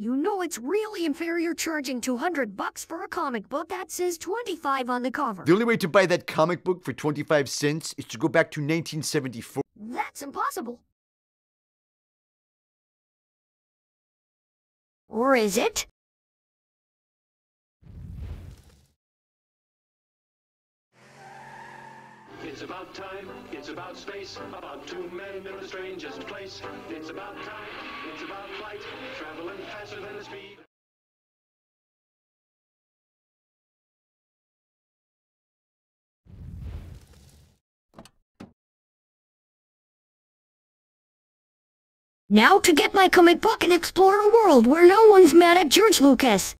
You know it's really inferior charging 200 bucks for a comic book that says 25 on the cover. The only way to buy that comic book for 25 cents is to go back to 1974. That's impossible. Or is it? It's about time, it's about space, about two men in the strangest place. It's about time, it's about flight, traveling faster than the speed. Now to get my comic book and explore a world where no one's mad at George Lucas.